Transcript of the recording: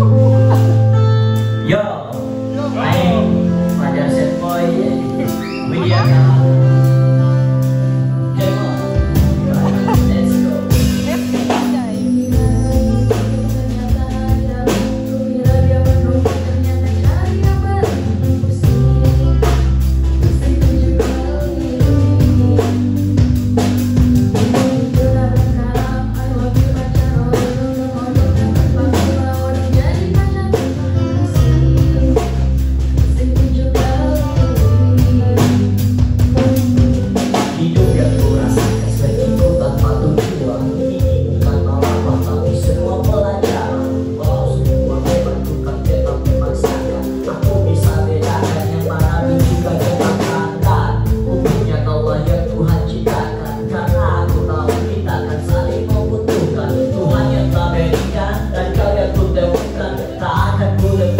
Yo, I'm Mother Set Boy, William I put a